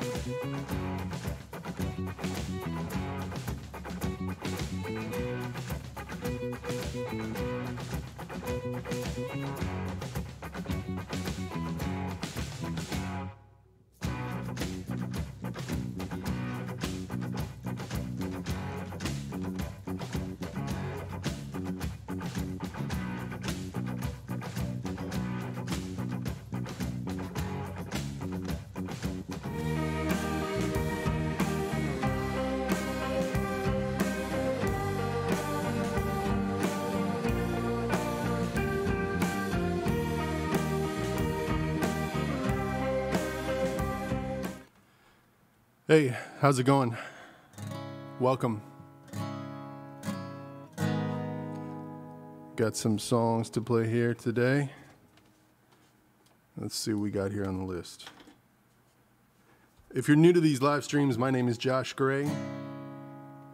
Thank you. Hey, how's it going? Welcome. Got some songs to play here today. Let's see what we got here on the list. If you're new to these live streams, my name is Josh Gray.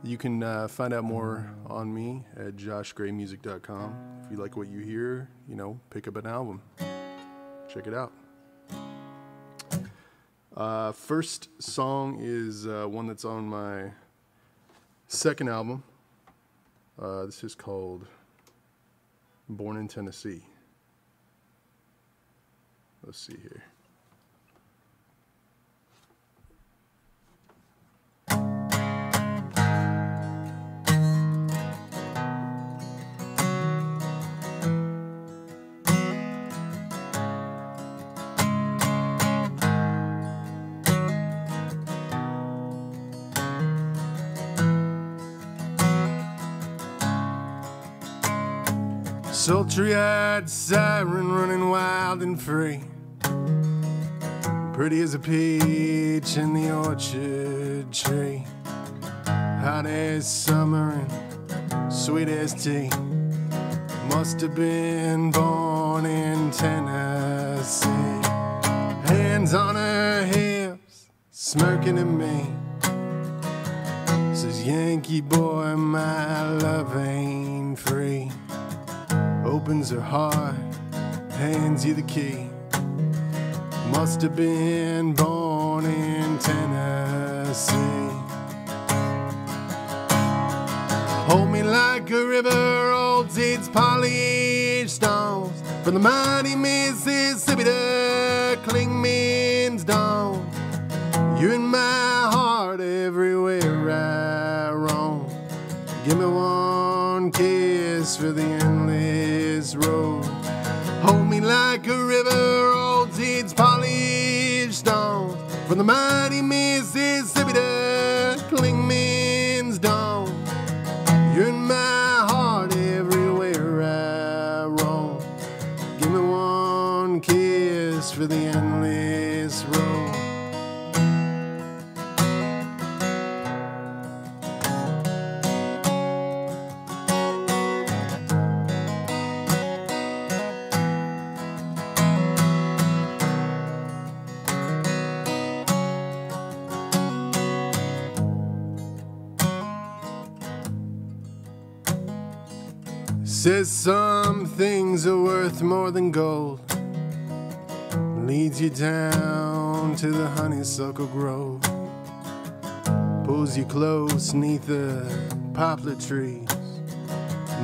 You can uh, find out more on me at joshgraymusic.com. If you like what you hear, you know, pick up an album. Check it out. Uh, first song is uh, one that's on my second album. Uh, this is called Born in Tennessee. Let's see here. Sultry-eyed siren running wild and free. Pretty as a peach in the orchard tree. Hot as summer and sweet as tea. Must have been born in Tennessee. Hands on her hips, smirking at me. Says, Yankee boy, my love ain't free. Opens her heart, hands you the key. Must have been born in Tennessee. Hold me like a river, holds its polished stones. From the mighty Mississippi to Clingman's Dome. You're in my heart everywhere I roam. Give me one kiss for the endless road. Hold me like a river, old its polished stones. From the mighty Mississippi Says some things are worth more than gold. Leads you down to the honeysuckle grove. Pulls you close neath the poplar trees.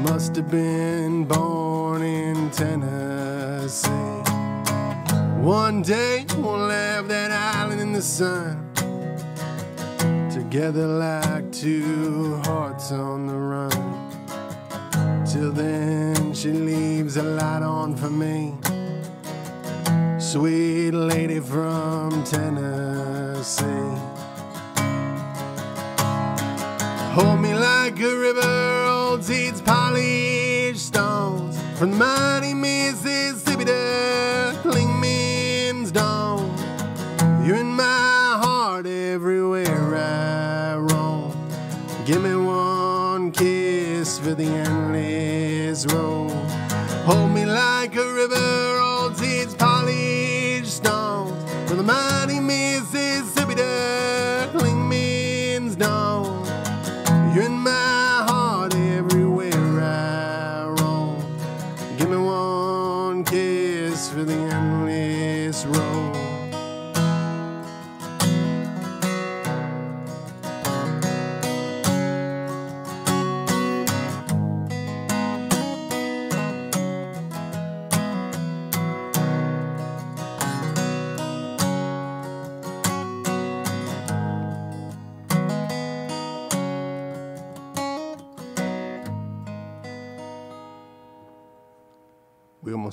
Must have been born in Tennessee. One day we'll have that island in the sun. Together like two hearts on the run. Till then, she leaves a light on for me. Sweet lady from Tennessee. Hold me like a river, old its polished stones. From the mighty Mississippi to Clingman's Dome. You're in my heart everywhere I roam. Give me one kiss for the endless road. Hold me like a river, holds its polished stones. From the mighty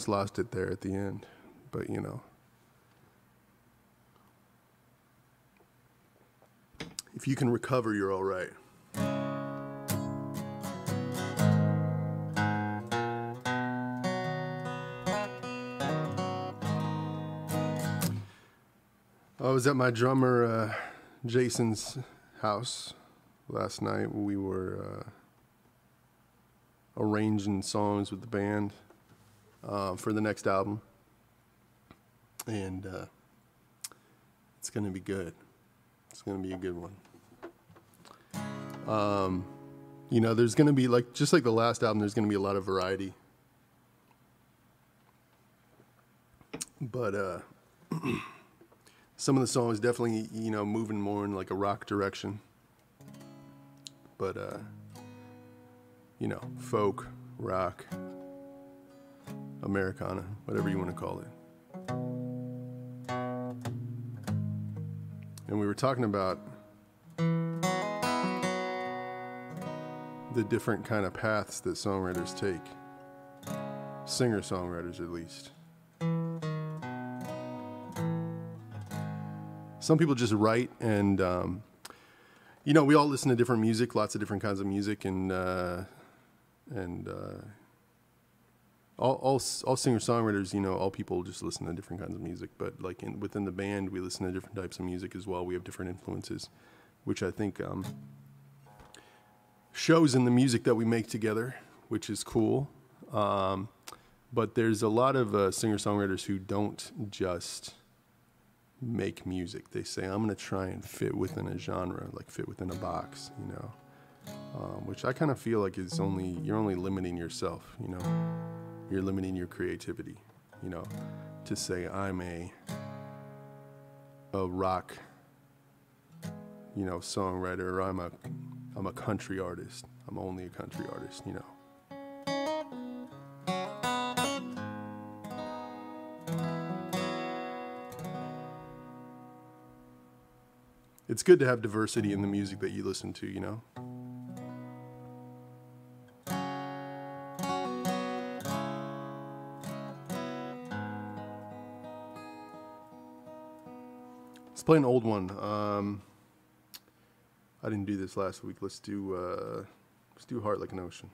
lost it there at the end, but you know. If you can recover, you're all right. I was at my drummer uh, Jason's house last night. We were uh, arranging songs with the band uh, for the next album, and uh, it's going to be good. It's going to be a good one. Um, you know, there's going to be like just like the last album. There's going to be a lot of variety, but uh, some of the songs definitely you know moving more in like a rock direction. But uh, you know, folk, rock, Americana, whatever you want to call it. And we were talking about the different kind of paths that songwriters take, singer songwriters at least. Some people just write, and um, you know, we all listen to different music, lots of different kinds of music, and uh, and uh, all all, all singer songwriters, you know, all people just listen to different kinds of music. But like in, within the band, we listen to different types of music as well. We have different influences, which I think um, shows in the music that we make together, which is cool. Um, but there's a lot of uh, singer songwriters who don't just make music. They say, I'm going to try and fit within a genre, like fit within a box, you know, um, which I kind of feel like is only, you're only limiting yourself, you know, you're limiting your creativity, you know, to say, I'm a, a rock, you know, songwriter, or I'm a, I'm a country artist. I'm only a country artist, you know. it's good to have diversity in the music that you listen to, you know? Play an old one. Um, I didn't do this last week. Let's do uh, let's do "Heart Like an Ocean."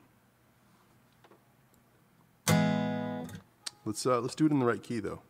Let's uh, let's do it in the right key though.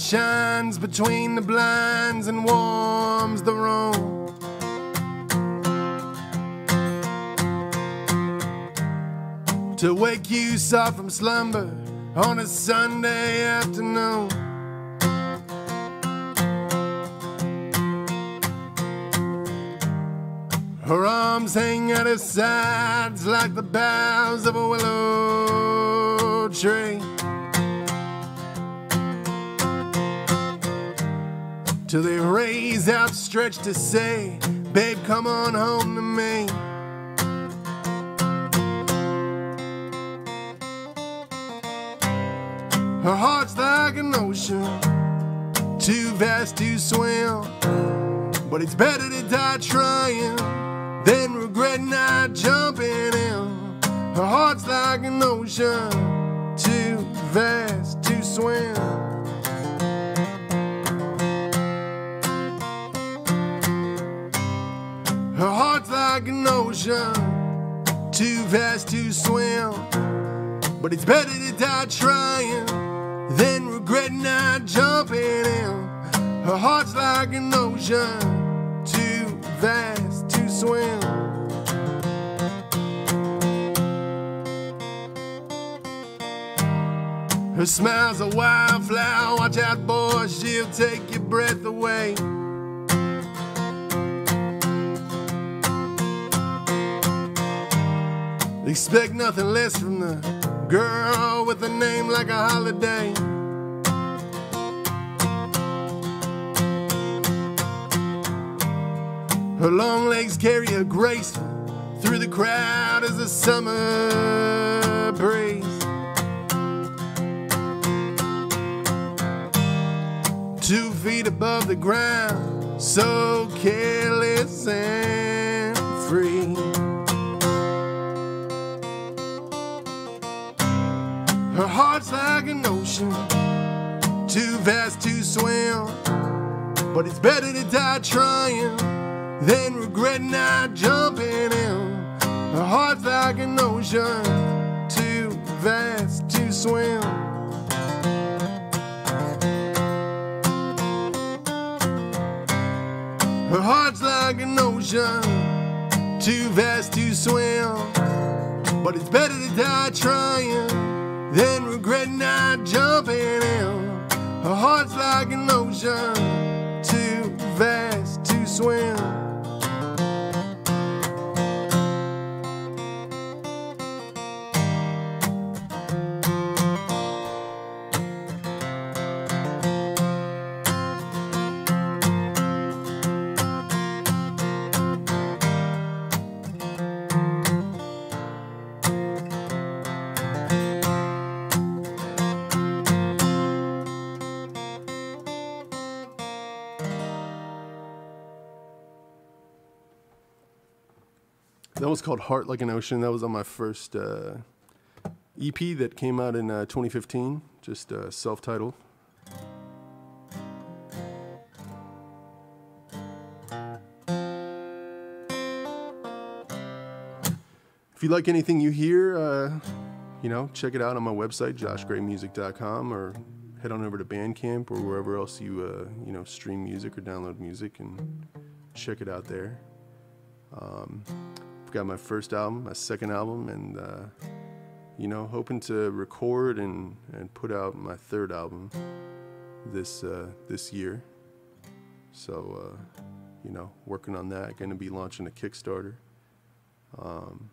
Shines between the blinds and warms the room. To wake you soft from slumber on a Sunday afternoon. Her arms hang at her sides like the boughs of a willow tree. Till they raise outstretched to say, Babe, come on home to me. Her heart's like an ocean, too vast to swim. But it's better to die trying than regret not jumping in. Her heart's like an ocean, too vast to swim. Like an ocean, too vast to swim. But it's better to die trying than regret not jumping in. Her heart's like an ocean, too vast to swim. Her smile's a wildflower, watch out, boy, she'll take your breath away. Expect nothing less from the girl with a name like a holiday. Her long legs carry her graceful through the crowd as a summer breeze. Two feet above the ground, so careless and free. Her heart's like an ocean, too vast to swim. But it's better to die trying than regret not jumping in. Her heart's like an ocean, too vast to swim. Her heart's like an ocean, too vast to swim. But it's better to die trying than regret not jumping in. Her heart's like an ocean, too vast to swim. That was called Heart Like an Ocean. That was on my first uh, EP that came out in uh, 2015, just uh, self titled. If you like anything you hear, uh, you know, check it out on my website, joshgraymusic.com, or head on over to Bandcamp or wherever else you, uh, you know, stream music or download music and check it out there. Um, got my first album, my second album, and, uh, you know, hoping to record and, and put out my third album this, uh, this year. So, uh, you know, working on that. Going to be launching a Kickstarter. Um,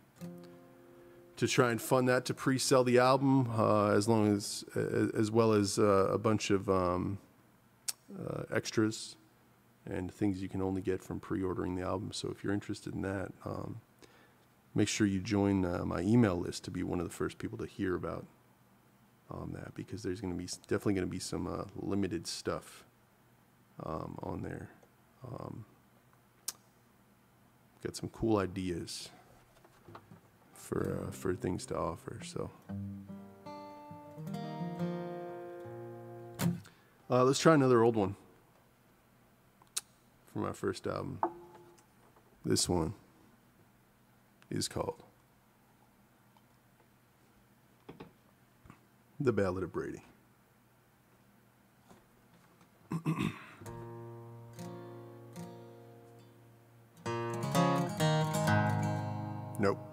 to try and fund that to pre-sell the album, uh, as long as as well as uh, a bunch of um, uh, extras and things you can only get from pre-ordering the album. So if you're interested in that, um, make sure you join uh, my email list to be one of the first people to hear about um, that because there's going to be definitely going to be some uh, limited stuff um, on there. Um, got some cool ideas for uh, for things to offer. So uh, let's try another old one from my first album. This one is called "The Ballad of Brady." nope.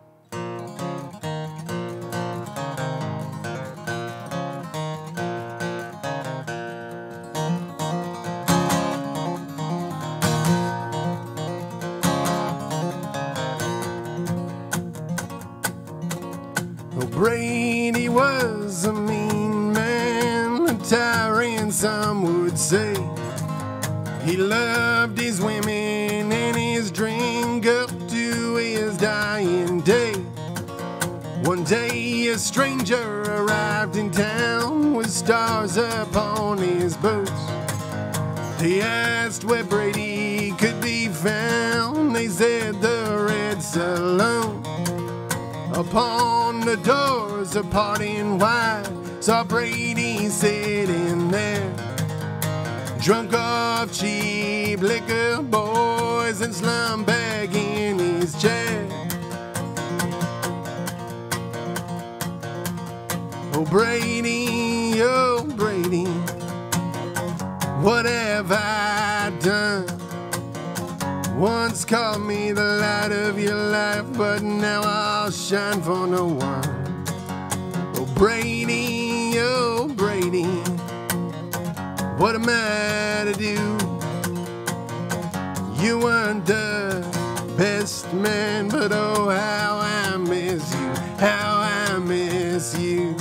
He loved his women and his drink up to his dying day. One day, a stranger arrived in town with stars upon his boots. He asked where Brady could be found. They said the Red Saloon. Upon the doors of parting wide, saw Brady sitting there, drunk off cheap liquor, boys, and slum bag in his chair. Oh, Brady, oh, Brady, what have I done? Once called me the light of your life, but now I'll shine for no one. Oh, Brady, what am I to do? You weren't the best man, but oh, how I miss you, how I miss you.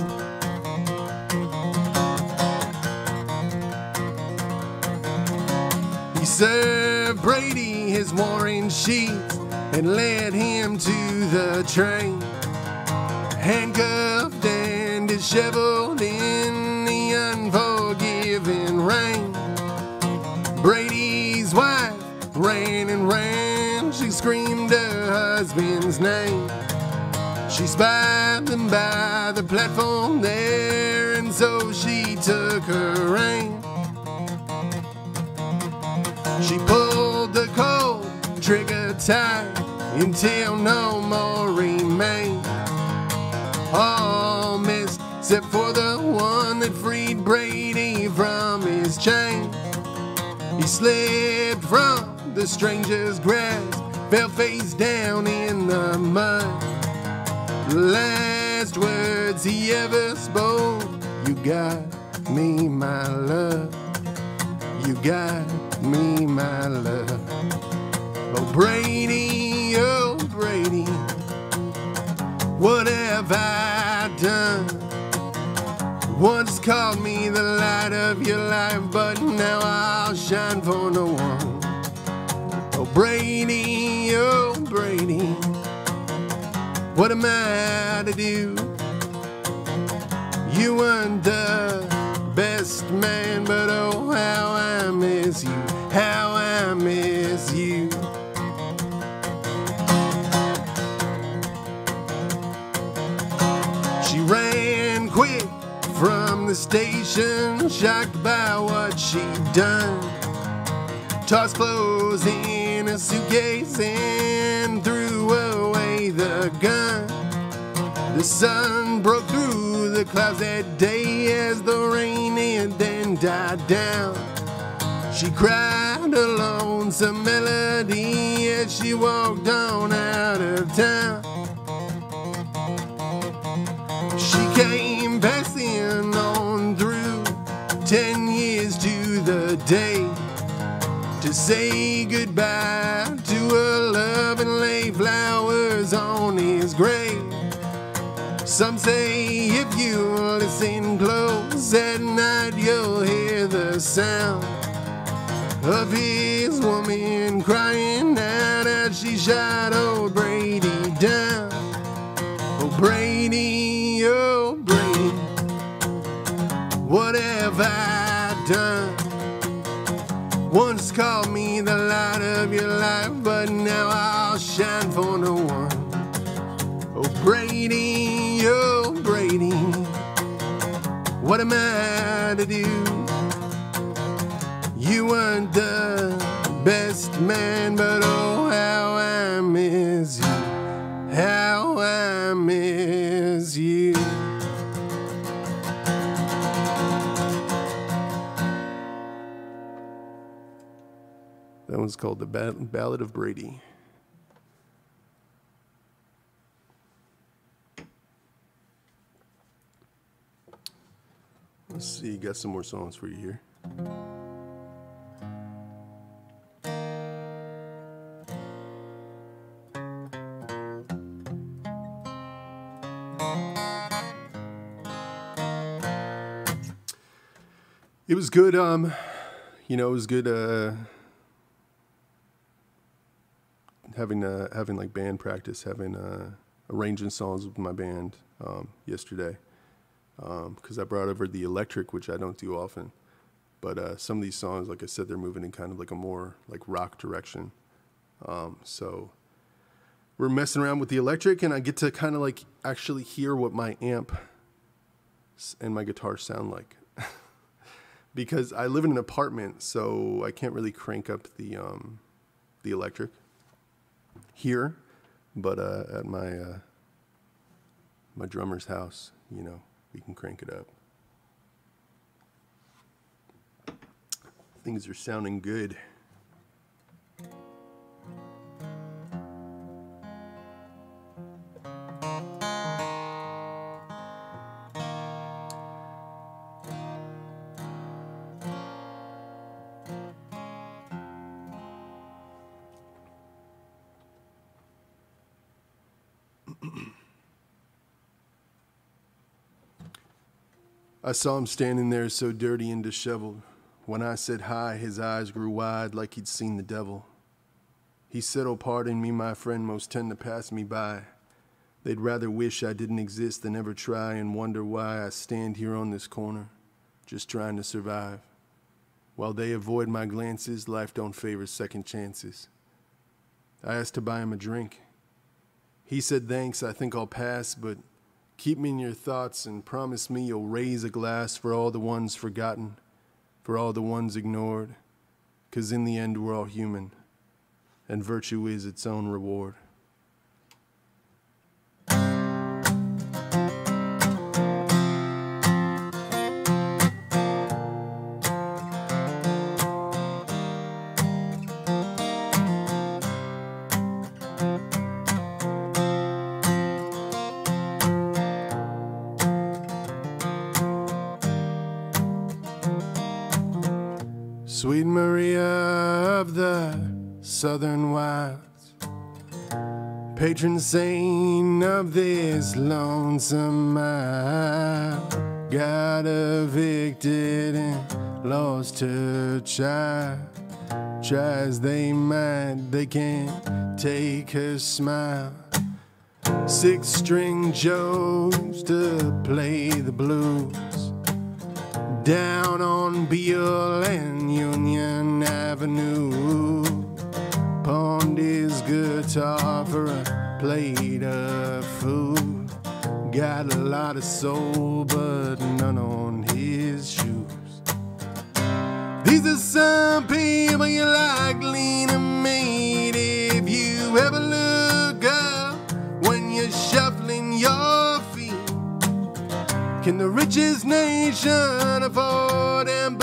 He served Brady his warring sheets and led him to the train. Handcuffed and disheveled in the rain. Brady's wife ran and ran. She screamed her husband's name. She spied them by the platform there, and so she took her aim. She pulled the cold trigger tight until no more remained. All missed except for the one that freed Brady from his chain. He slipped from the stranger's grasp, fell face down in the mud. The last words he ever spoke, you got me, my love. You got me, my love. Oh, Brady, oh, Brady, what have I done? Once called me the light of your life, but now I'll shine for no one. Oh, Brady, oh, Brady, what am I to do? You weren't the best man, but oh, how I miss you, how I miss you. The station, shocked by what she'd done. Tossed clothes in a suitcase and threw away the gun. The sun broke through the clouds that day as the rain and then died down. She cried a lonesome melody as she walked on out of town. Day to say goodbye to her love and lay flowers on his grave. Some say if you listen close at night, you'll hear the sound of his woman crying out as she shot old Brady down. Oh, Brady, oh, Brady, what have I done? Once called me the light of your life, but now I'll shine for no one. Oh, Brady, oh, Brady, what am I to do? You weren't the best man, but oh, one's called The Ba- Ballad of Brady. Let's see, got some more songs for you here. It was good. Um, you know, it was good. Uh, having uh, having like band practice, having uh, arranging songs with my band um, yesterday, because I brought over the electric, which I don't do often. But uh, some of these songs, like I said, they're moving in kind of like a more like rock direction. Um, so we're messing around with the electric, and I get to kind of like actually hear what my amp and my guitar sound like. because I live in an apartment, so I can't really crank up the um, the electric here, but uh, at my uh, my drummer's house, you know, we can crank it up. Things are sounding good. I saw him standing there so dirty and disheveled. When I said hi, his eyes grew wide like he'd seen the devil. He said, Oh, pardon me, my friend, most tend to pass me by. They'd rather wish I didn't exist than ever try and wonder why I stand here on this corner, just trying to survive. While they avoid my glances, life don't favor second chances. I asked to buy him a drink. He said, Thanks, I think I'll pass, but keep me in your thoughts and promise me you'll raise a glass for all the ones forgotten, for all the ones ignored, 'cause in the end we're all human, and virtue is its own reward. Southern wilds, patron saint of this lonesome mile, got evicted and lost her child. Try as they might, they can't take her smile. Six string Joes to play the blues down on Beale and Union Avenue found his guitar for a plate of food. Got a lot of soul, but none on his shoes. These are some people you likely to meet If you ever look up when you're shuffling your feet, can the richest nation afford and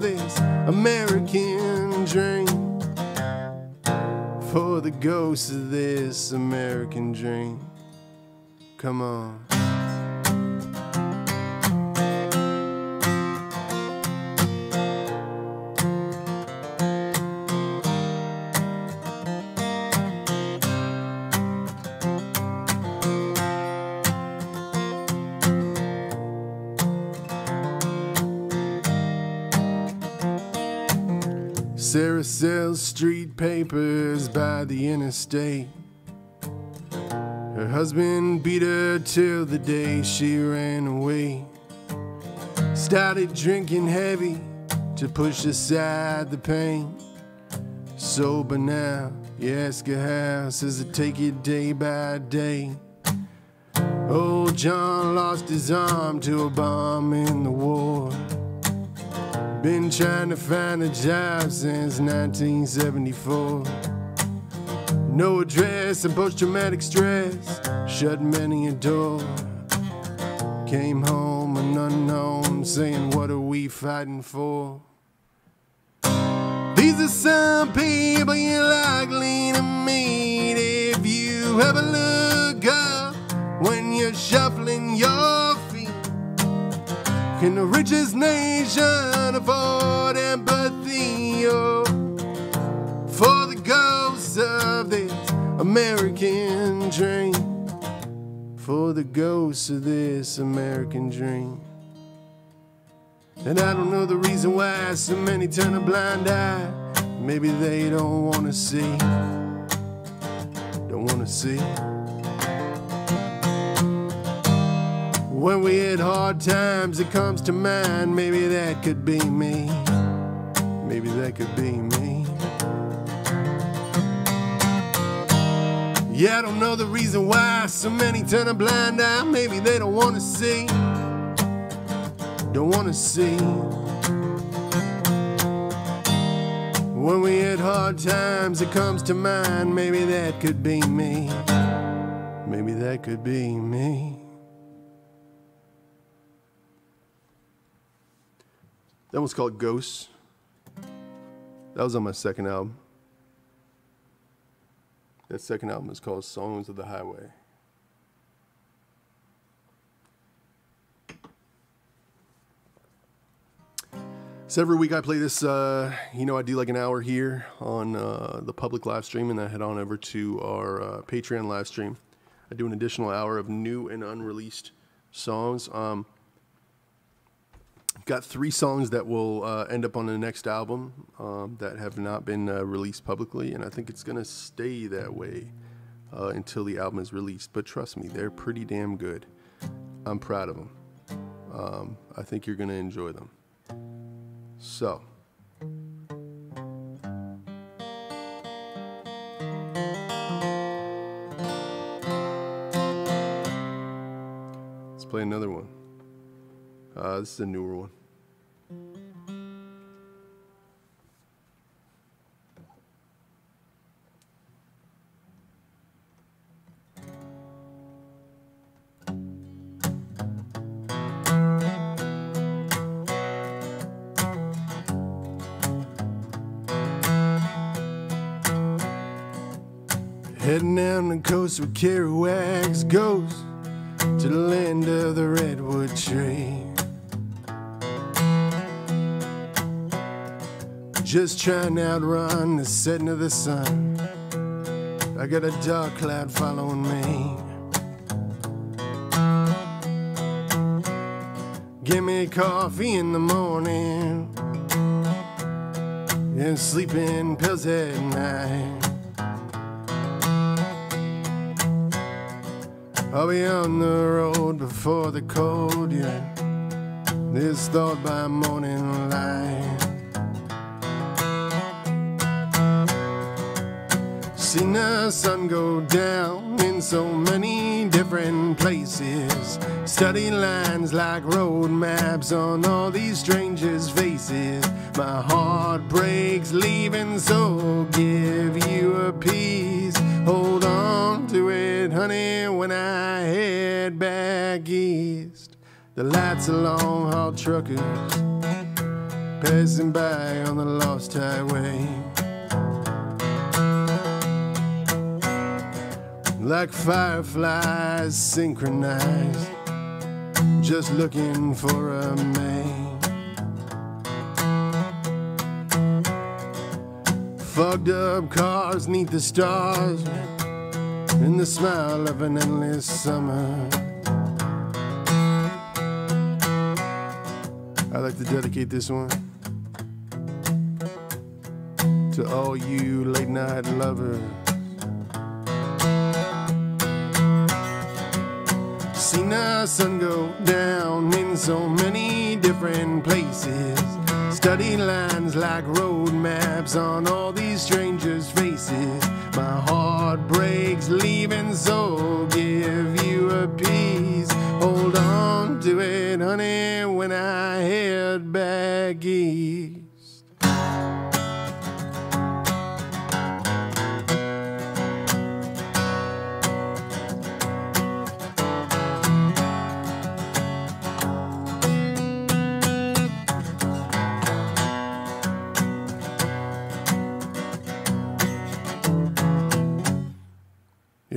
this American dream? For the ghosts of this American dream. Come on. Street papers by the interstate. Her husband beat her till the day she ran away. Started drinking heavy to push aside the pain. Sober now, you ask her how, says it take it day by day. Old John lost his arm to a bomb in the war. Been trying to find a job since 1974. No address and post traumatic stress shut many a door. Came home an unknown, saying, What are we fighting for? These are some people you're likely to meet if you ever look up when you're shuffling your. Can the richest nation afford empathy oh, for the ghosts of this American dream? For the ghosts of this American dream. And I don't know the reason why so many turn a blind eye. Maybe they don't want to see. Don't want to see. When we hit hard times, it comes to mind. Maybe that could be me. Maybe that could be me. Yeah, I don't know the reason why so many turn a blind eye. Maybe they don't want to see. Don't want to see. When we hit hard times, it comes to mind. Maybe that could be me. Maybe that could be me. That one's called Ghosts. That was on my second album. That second album is called Songs of the Highway. So every week I play this, uh, you know, I do like an hour here on uh, the public live stream, and then I head on over to our uh, Patreon live stream. I do an additional hour of new and unreleased songs. Um, got three songs that will uh, end up on the next album um, that have not been uh, released publicly, and I think it's gonna stay that way uh, until the album is released. But trust me, they're pretty damn good. I'm proud of them. Um, I think you're gonna enjoy them. So. Let's play another one. Uh, this is a newer one. Heading down the coast where Kerouac goes to the land of the redwood tree. Just trying to outrun the setting of the sun. I got a dark cloud following me. Give me coffee in the morning and sleeping pills at night. I'll be on the road before the cold, yeah. This thought by morning light. Seen the sun go down in so many different places. Study lines like road maps on all these strangers' faces. My heart breaks leaving, so give you a piece. Hold on to it, honey, when I head back east. The lights along haul truckers passing by on the lost highway. Like fireflies synchronized, just looking for a mate. Fogged up cars neath the stars, in the smile of an endless summer. I'd like to dedicate this one to all you late night lovers. Seen the sun go down in so many different places. Study lines like road maps on all these strangers' faces. My heart breaks leaving, so give you a piece. Hold on to it, honey, when I head back east.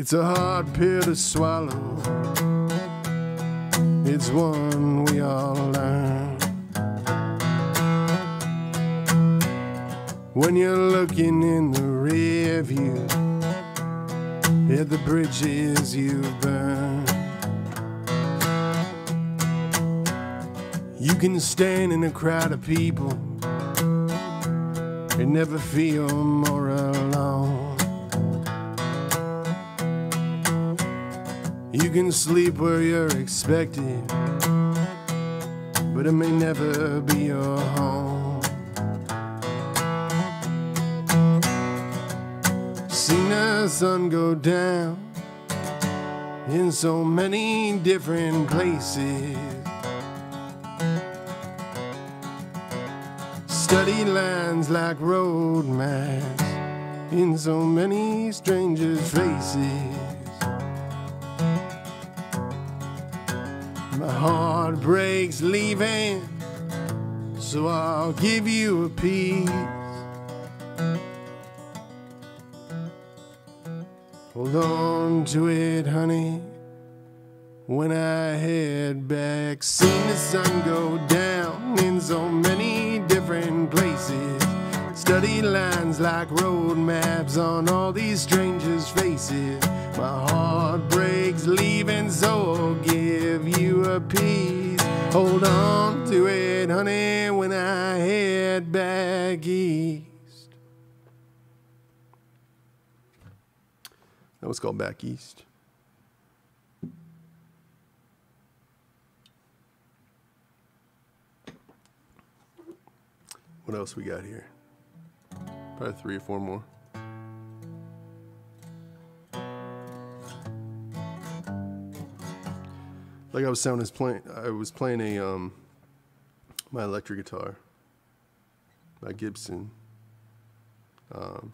It's a hard pill to swallow. It's one we all learn. When you're looking in the rear view at the bridges you've burned. You can stand in a crowd of people and never feel more alone. You can sleep where you're expected, but it may never be your home. Seen the sun go down in so many different places. Study lines like road maps in so many strangers' faces. My heart breaks leaving, so I'll give you a piece. Hold on to it, honey, when I head back. Seen the sun go down in so many different places. Study lines like road maps on all these strangers' faces. My heart breaks leaving, so I'll give you a piece. Hold on to it, honey, when I head back east. That was called Back East. What else we got here? Probably three or four more. Like I was sounding playing, I was playing a um, my electric guitar, my Gibson, um,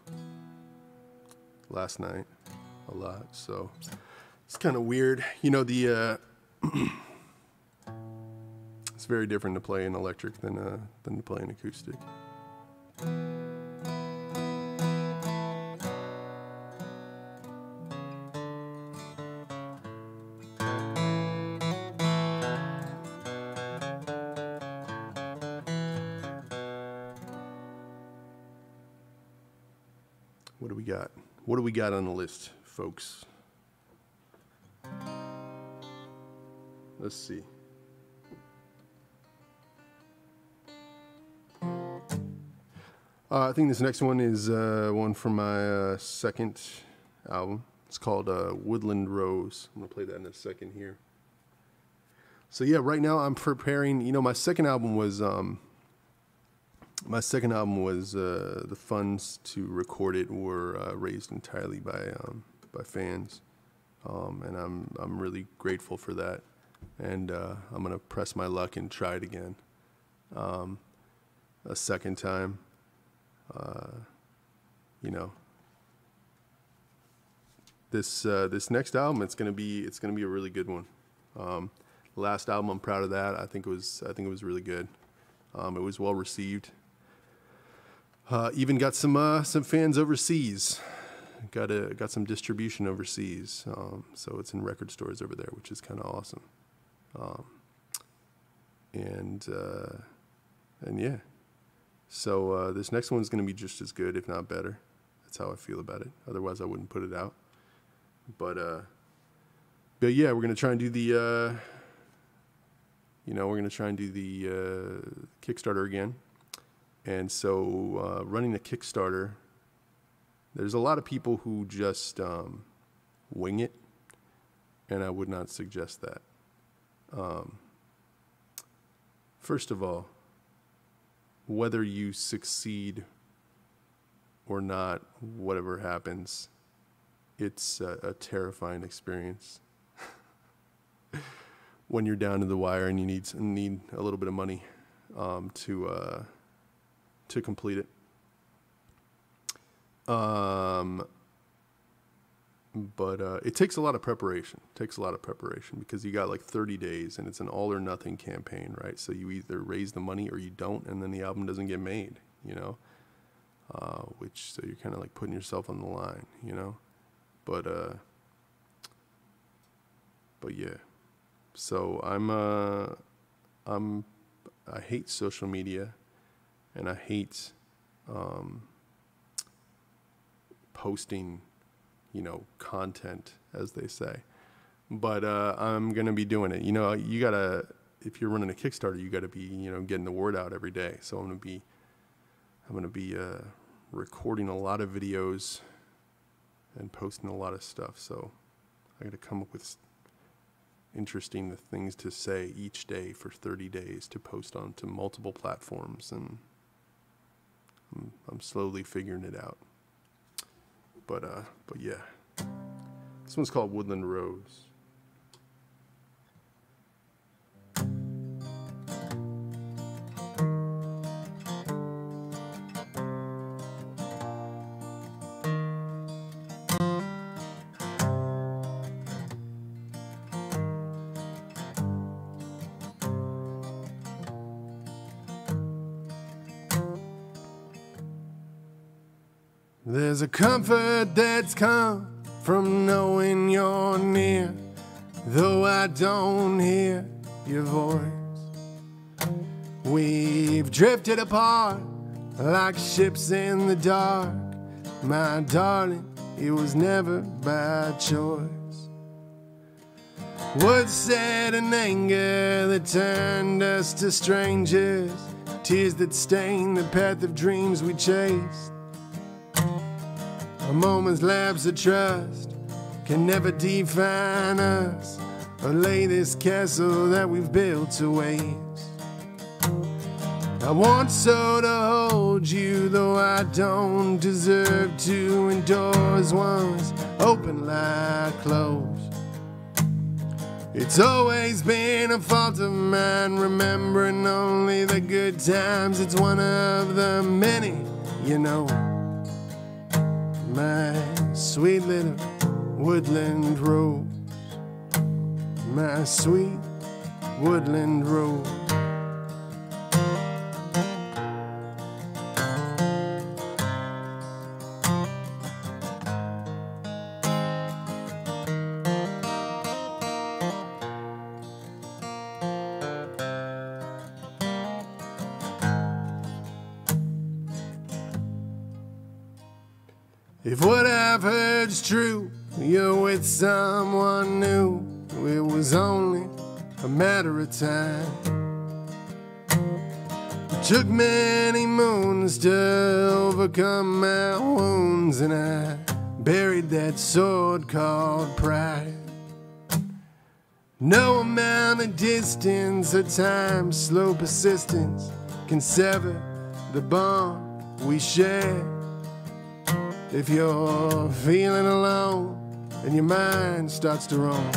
last night a lot. So it's kind of weird, you know. The uh, it's very different to play an electric than uh, than to play an acoustic. Do we got on the list, folks? Let's see. Uh, I think this next one is uh, one from my uh, second album. It's called uh, Woodland Rose. I'm gonna play that in a second here. So yeah, right now I'm preparing. You know, my second album was um, my second album was uh, the funds to record it were uh, raised entirely by um, by fans um, and I'm I'm really grateful for that. And uh, I'm gonna press my luck and try it again, um, a second time. Uh, you know, this uh, this next album it's gonna be it's gonna be a really good one. Um, last album I'm proud of that. I think it was I think it was really good. Um, it was well received. Uh, even got some uh, some fans overseas. Got a got some distribution overseas. Um, so it's in record stores over there, which is kind of awesome. Um, and uh, and yeah, so uh, this next one's going to be just as good, if not better. That's how I feel about it. Otherwise, I wouldn't put it out. But uh, but yeah, we're gonna try and do the. Uh, you know, we're gonna try and do the Kickstarter again, and so uh, running a Kickstarter. There's a lot of people who just um, wing it, and I would not suggest that. Um, first of all, whether you succeed or not, whatever happens, it's a, a terrifying experience when you're down to the wire and you need need a little bit of money um, to uh, to complete it. Um, but uh, it takes a lot of preparation. It takes a lot of preparation because you got like 30 days and it's an all or nothing campaign, right? So you either raise the money or you don't, and then the album doesn't get made, you know. Uh, which so you're kind of like putting yourself on the line, you know. But uh, but yeah. So I'm uh, I'm I hate social media, and I hate um, posting, you know, content as they say. But uh, I'm gonna be doing it. You know, you gotta if you're running a Kickstarter, you gotta be you know getting the word out every day. So I'm gonna be I'm gonna be uh, recording a lot of videos and posting a lot of stuff. So I got to come up with interesting things to say each day for 30 days to post onto multiple platforms, and I'm, slowly figuring it out. But uh, but yeah, this one's called Woodland Rose. There's a comfort that's come from knowing you're near, though I don't hear your voice. We've drifted apart like ships in the dark, my darling. It was never by choice. Words said in anger that turned us to strangers, tears that stained the path of dreams we chased. A moment's lapse of trust can never define us or lay this castle that we've built to waste. I want so to hold you, though I don't deserve to. And doors once open like closed. It's always been a fault of mine, remembering only the good times. It's one of the many, you know my sweet little woodland rose, my sweet woodland rose. If what I've heard's true, you're with someone new. It was only a matter of time. It took many moons to overcome my wounds, and I buried that sword called pride. No amount of distance or time, slow persistence can sever the bond we share. If you're feeling alone, and your mind starts to roam,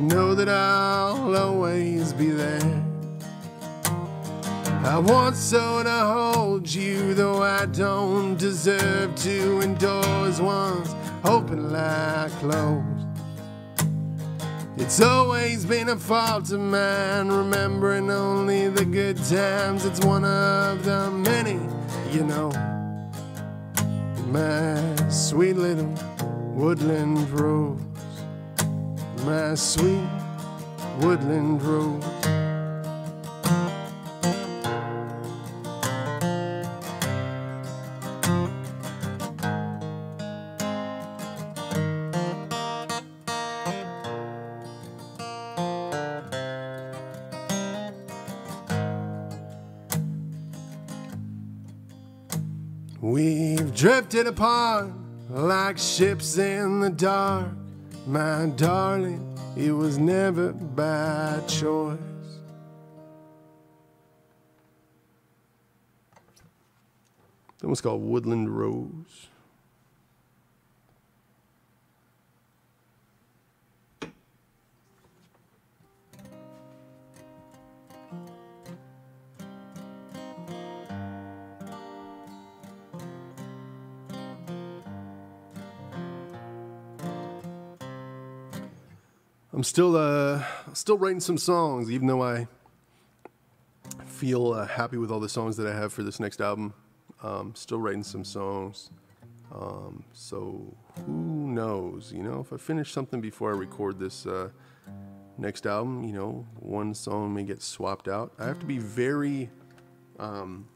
know that I'll always be there. I want so to hold you, though I don't deserve to. And doors once open like closed. It's always been a fault of mine, remembering only the good times. It's one of the many, you know. My sweet little woodland rose, my sweet woodland rose. Drifted apart like ships in the dark, my darling. It was never by choice. That one's called Woodland Rose. Still uh, still writing some songs, even though I feel uh, happy with all the songs that I have for this next album. Um, still writing some songs. Um, so who knows? You know, if I finish something before I record this uh, next album, you know, one song may get swapped out. I have to be very. Um,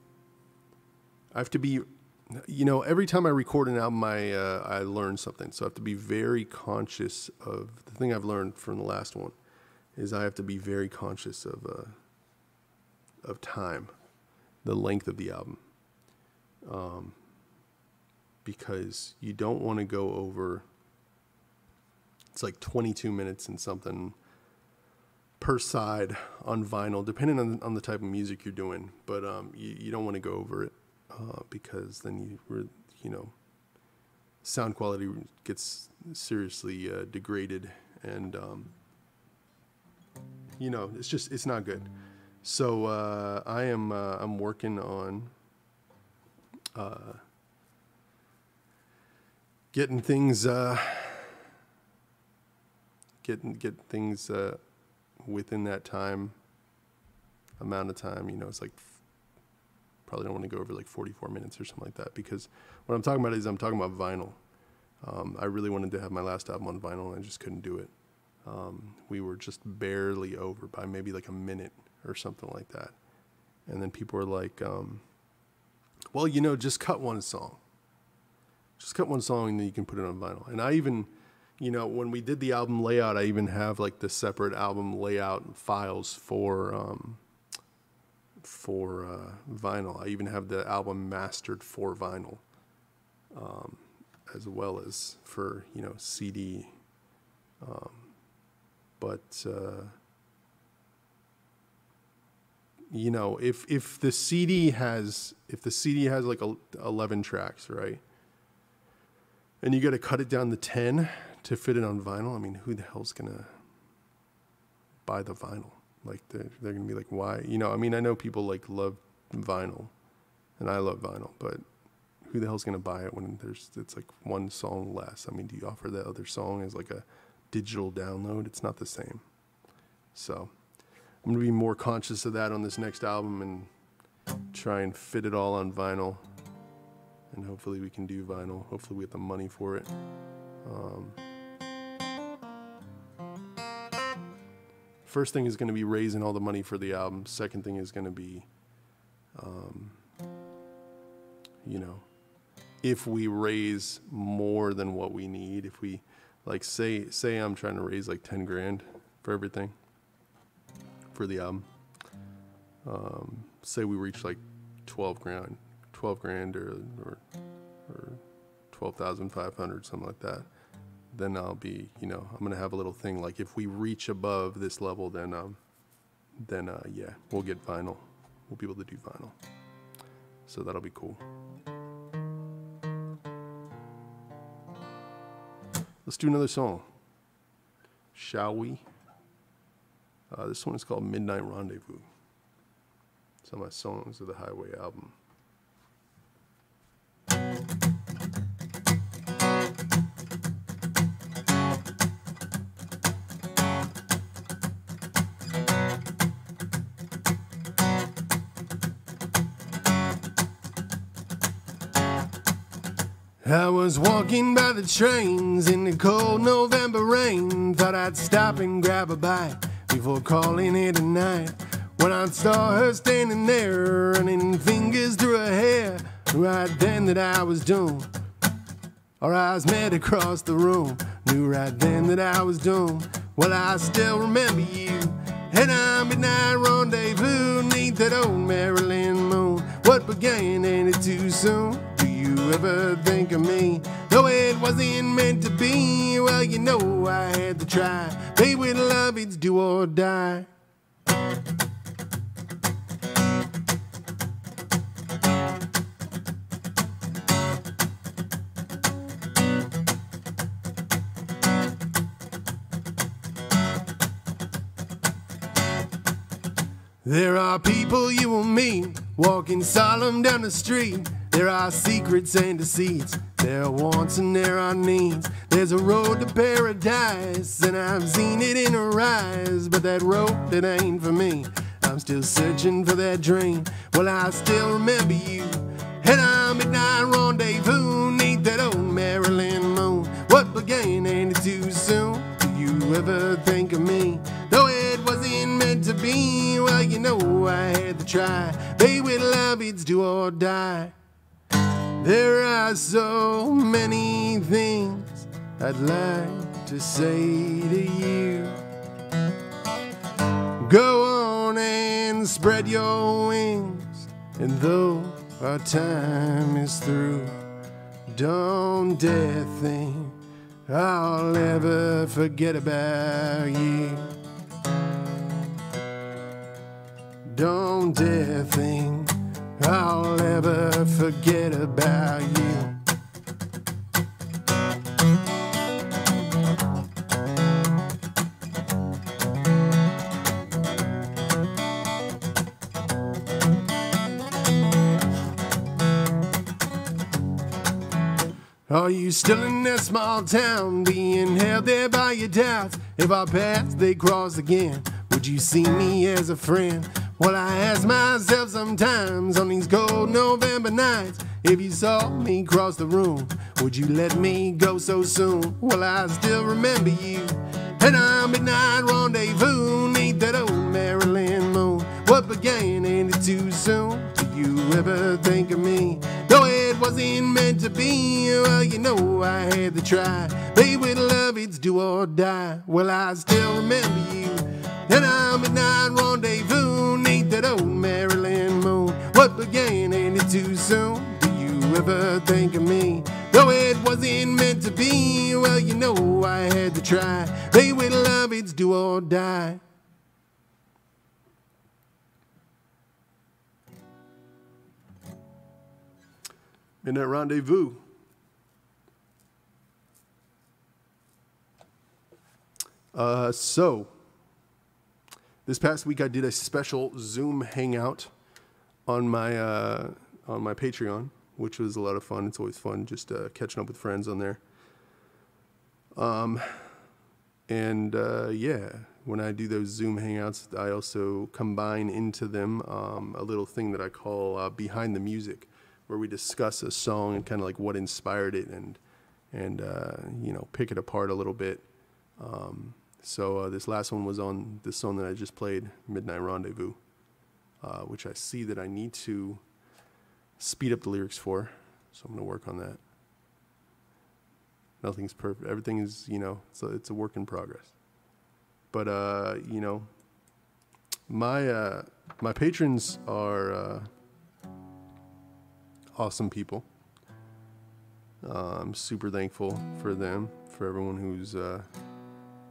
I have to be you know, every time I record an album, I uh, I learn something. So I have to be very conscious of the thing I've learned from the last one. Is I have to be very conscious of uh, of time, the length of the album, um, because you don't want to go over. It's like 22 minutes and something per side on vinyl, depending on on the type of music you're doing. But um, you, you don't want to go over it uh, because then you re- you know sound quality gets seriously uh, degraded and um, you know it's just it's not good. So uh, i am uh, i'm working on uh, getting things uh, getting get things uh, within that time amount of time you know it's like probably don't want to go over like 44 minutes or something like that because what I'm talking about is I'm talking about vinyl. Um, I really wanted to have my last album on vinyl and I just couldn't do it. Um, we were just barely over by maybe like a minute or something like that. And then people were like, um, well, you know, just cut one song. Just cut one song and then you can put it on vinyl. And I even, you know, when we did the album layout, I even have like the separate album layout files for um, for uh, vinyl. I even have the album mastered for vinyl, um, as well as for you know CD. Um, but uh, you know, if if the CD has if the CD has like a, eleven tracks, right, and you got to cut it down to ten to fit it on vinyl. I mean, who the hell's gonna buy the vinyl? Like they're, they're gonna be like, why? You know, I mean, I know people like love vinyl, and I love vinyl, but who the hell's gonna buy it when there's it's like one song less? I mean, do you offer that other song as like a digital download? It's not the same. So I'm gonna be more conscious of that on this next album and try and fit it all on vinyl. And hopefully we can do vinyl. Hopefully we get the money for it. Um, first thing is going to be raising all the money for the album. Second thing is going to be, um, you know, if we raise more than what we need, if we, like, say, say I'm trying to raise like 10 grand for everything for the album. Um, say we reach like 12 grand, 12 grand or, or, or 12,500, something like that then I'll be, you know, I'm gonna have a little thing like if we reach above this level, then, um, then uh, yeah, we'll get vinyl. We'll be able to do vinyl. So that'll be cool. Let's do another song. Shall we? Uh, this one is called Midnight Rendezvous. It's on my Songs of the Highway album. I was walking by the trains in the cold November rain. Thought I'd stop and grab a bite before calling it a night. When I saw her standing there, running fingers through her hair, right then that I was doomed. Our eyes met across the room, knew right then that I was doomed. Well, I still remember you, and our midnight rendezvous neath that old Maryland moon. What began, ain't it too soon? Ever think of me? Though it wasn't meant to be, well, you know I had to try. Baby, with love, it's do or die. There are people you will meet walking solemn down the street there are secrets and deceits. There are wants and there are needs. There's a road to paradise, and I've seen it in her eyes. But that road, it ain't for me. I'm still searching for that dream. Well, I still remember you. And our midnight rendezvous need that old Maryland moon. What began ain't it too soon? Do you ever think of me? Though it wasn't meant to be, well, you know I had to try. Baby, love, it's do or die. There are so many things I'd like to say to you. Go on and spread your wings, and though our time is through, don't dare think I'll ever forget about you. Don't dare think I'll never forget about you. Are you still in that small town, being held there by your doubts? If our paths they cross again, would you see me as a friend? Well, I ask myself sometimes on these cold November nights if you saw me cross the room, would you let me go so soon? Well, I still remember you and our midnight rendezvous neath that old Maryland moon. What began ain't it too soon? Do you ever think of me? Though it wasn't meant to be, well, you know I had to try. Baby, with love, it's do or die. Well, I still remember you and our midnight rendezvous neath that old Maryland moon. What began ain't it too soon? Do you ever think of me? Though it wasn't meant to be, well, you know I had to try. They with love, it's do or die. Midnight Rendezvous. Uh, so, this past week, I did a special Zoom hangout on my uh, on my Patreon, which was a lot of fun. It's always fun just uh, catching up with friends on there. Um, and uh, yeah, when I do those Zoom hangouts, I also combine into them um, a little thing that I call uh, behind the music, where we discuss a song and kind of like what inspired it and and uh, you know pick it apart a little bit. Um, so uh, this last one was on this song that I just played, Midnight Rendezvous, uh, which I see that I need to speed up the lyrics for. So I'm to work on that. Nothing's perfect. Everything is, you know, so it's a work in progress. But uh, you know, my uh, my patrons are uh, awesome people. Uh, I'm super thankful for them, for everyone who's uh,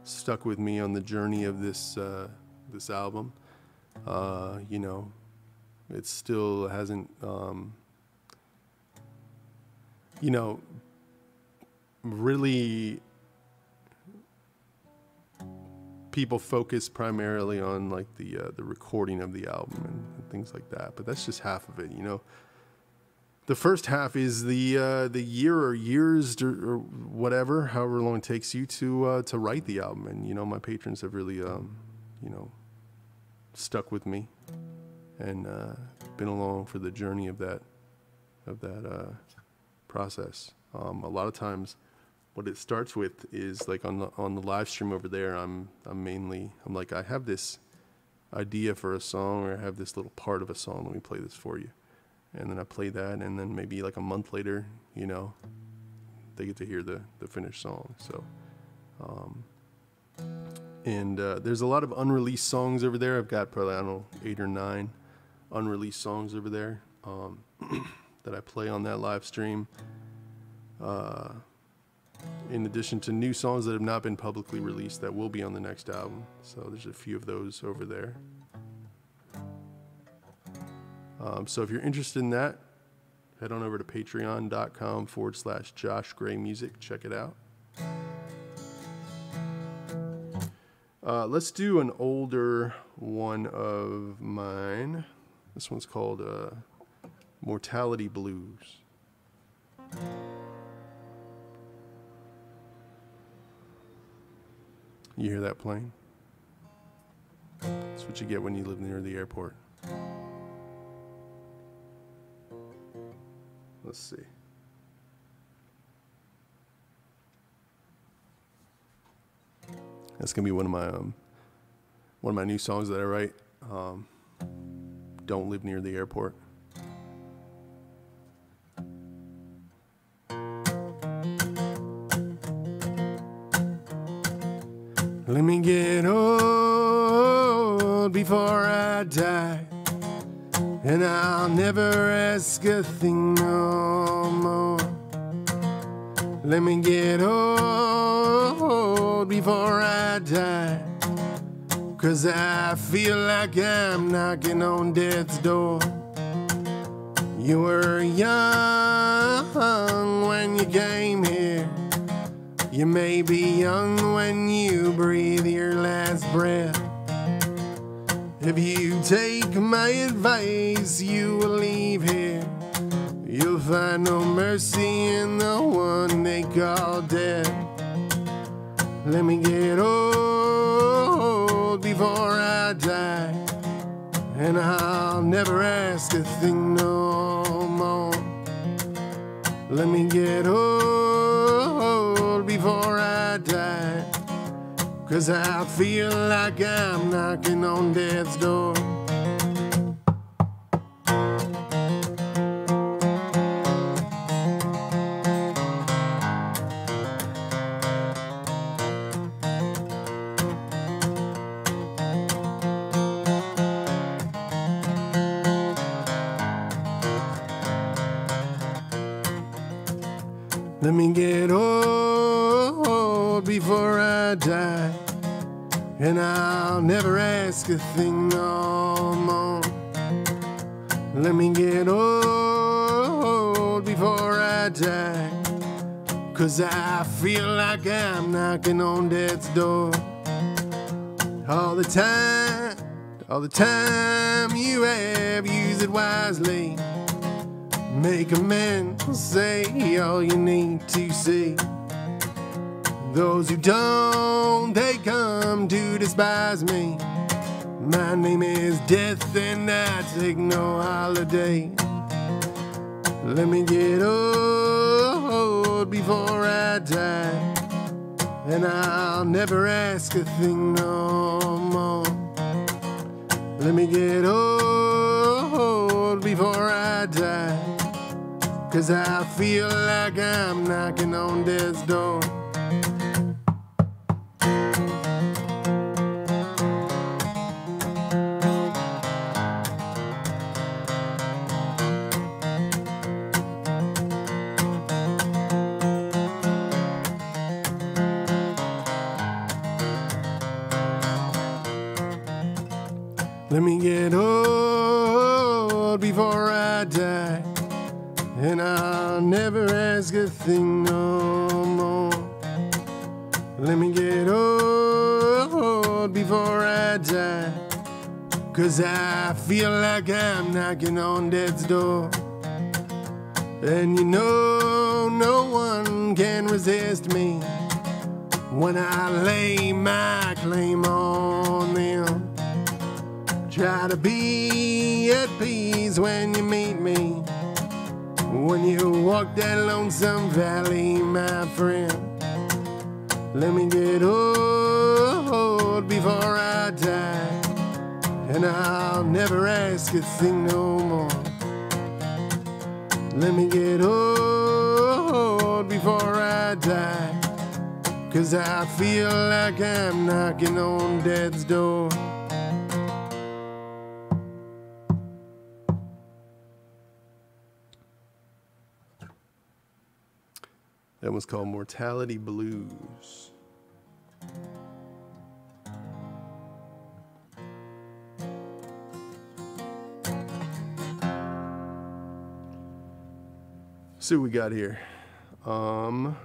stuck with me on the journey of this uh, this album. Uh, you know, it still hasn't. Um, you know, really people focus primarily on like the uh, the recording of the album and, and things like that. But that's just half of it, you know. The first half is the uh, the year or years or, whatever, however long it takes you to uh, to write the album. And you know, my patrons have really, um, you know, stuck with me and uh, been along for the journey of that of that uh, process. Um, a lot of times, what it starts with is like on the on the live stream over there. I'm I'm mainly I'm like I have this idea for a song or I have this little part of a song. Let me play this for you, and then I play that, and then maybe like a month later, you know, they get to hear the the finished song. So. Um, and uh, there's a lot of unreleased songs over there. I've got probably I don't know eight or nine unreleased songs over there um, that I play on that live stream. Uh, in addition to new songs that have not been publicly released that will be on the next album. So there's a few of those over there. Um, so if you're interested in that, head on over to patreon.com forward slash Josh Gray Music. Check it out. Uh, let's do an older one of mine. This one's called uh, Mortality Blues. You hear that plane? That's what you get when you live near the airport. Let's see. That's gonna be one of my um, one of my new songs that I write. Um, Don't live near the airport. Let me get old before I die, and I'll never ask a thing no more. Let me get old before I die, cause I feel like I'm knocking on death's door. You were young when you came here. You may be young when you breathe your last breath. If you take my advice, you will leave here. You'll find no mercy in the one they call death. Let me get old before I die, and I'll never ask a thing no more. Let me get old Cause I feel like I'm knocking on death's door. Let me get old before I die. And I'll never ask a thing no more. Let me get old before I die. Cause I feel like I'm knocking on death's door. All the time, all the time you have, use it wisely. Make amends, say all you need to say. Those who don't, they come to despise me. My name is Death, and I take no holiday. Let me get old before I die, and I'll never ask a thing no more. Let me get old before I die, cause I feel like I'm knocking on death's door. Let me get old before I die, and I'll never ask a thing Cause I feel like I'm knocking on death's door. And you know, no one can resist me when I lay my claim on them. Try to be at peace when you meet me. When you walk that lonesome valley, my friend. Let me get old before I die. And I'll never ask a thing no more. Let me get old before I die. Cause I feel like I'm knocking on death's door. That was called Mortality Blues. See what we got here. Um,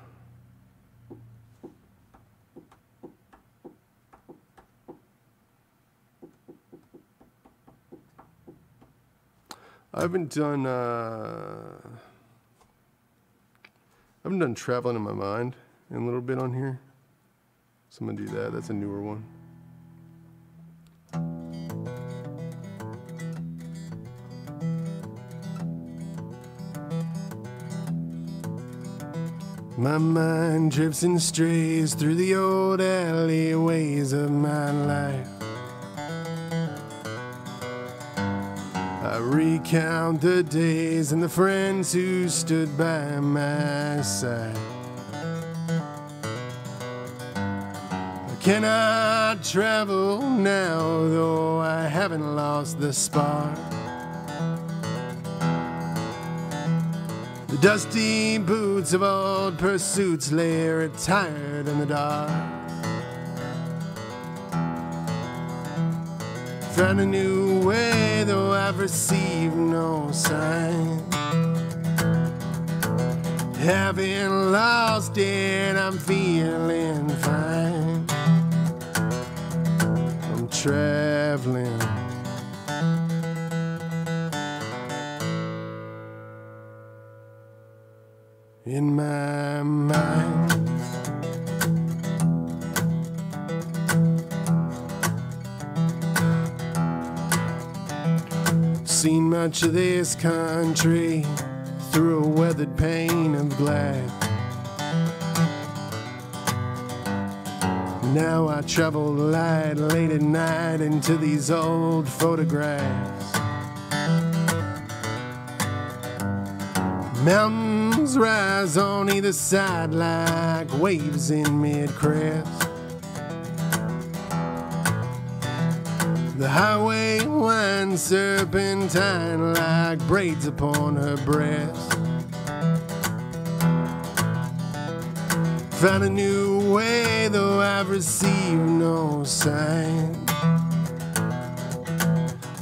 I haven't done. Uh, I haven't done traveling in my mind in a little bit on here. So I'm gonna do that. That's a newer one. My mind drifts and strays through the old alleyways of my life. I recount the days and the friends who stood by my side. I cannot travel now, though I haven't lost the spark. Dusty boots of old pursuits lay retired in the dark. Found a new way, though I've received no sign. Having lost it, I'm feeling fine. I'm traveling. In my mind. Seen much of this country through a weathered pane of glass. Now I travel light late at night into these old photographs. Rise on either side like waves in mid crest. The highway winds serpentine like braids upon her breast. Found a new way, though I've received no sign.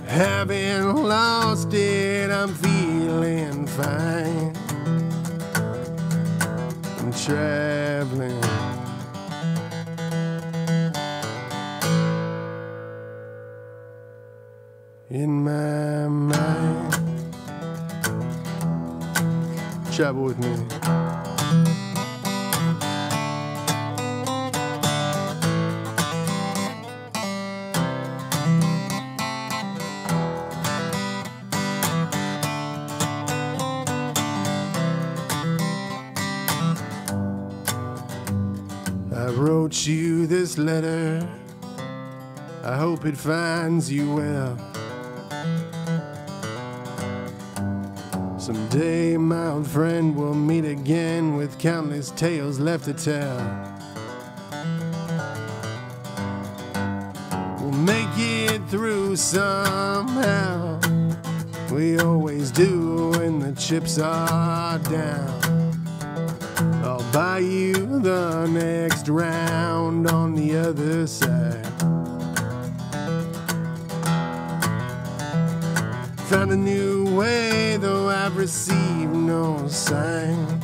Having lost it, I'm feeling fine. Traveling. In my mind. Travel with me. This letter. I hope it finds you well. Someday, my old friend, we'll meet again with countless tales left to tell. We'll make it through somehow. We always do when the chips are down. Buy you the next round on the other side. Found a new way, though I've received no sign.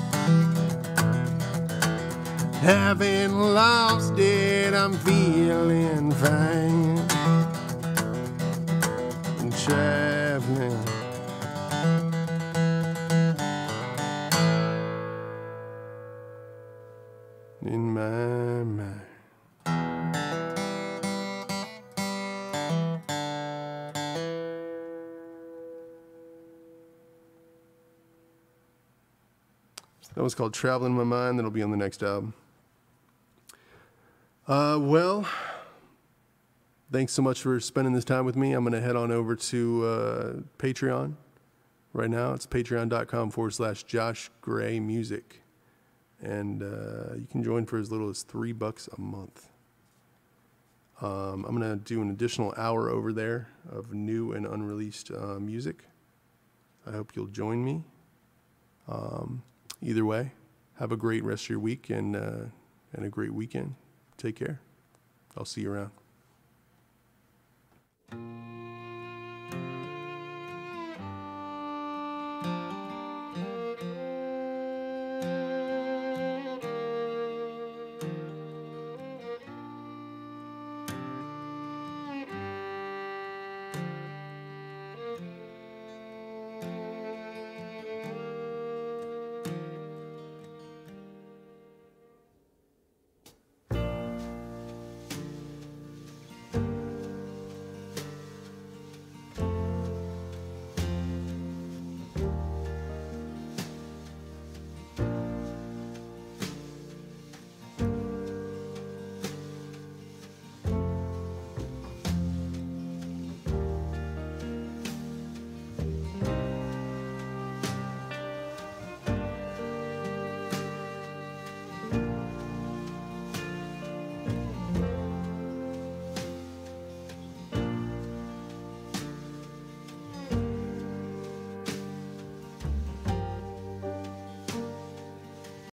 Haven't lost it, I'm feeling fine. I'm Traveling. In my mind. That was called Traveling in My Mind. That'll be on the next album. Uh, well, thanks so much for spending this time with me. I'm going to head on over to uh, Patreon right now. It's patreon.com forward slash Josh Gray Music. And uh, you can join for as little as three bucks a month. Um, I'm going to do an additional hour over there of new and unreleased uh, music. I hope you'll join me. Um, either way, have a great rest of your week and, uh, and a great weekend. Take care. I'll see you around.